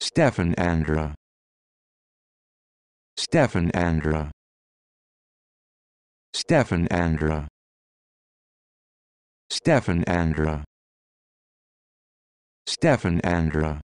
Stefan Andra. Stefan Andra. Stefan Andra. Stefan Andra. Stefan Andra.